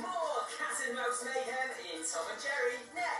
More. Cat and mouse mayhem. In Tom and Jerry. Next.